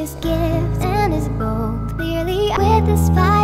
his gifts and his bold, clearly with his fire.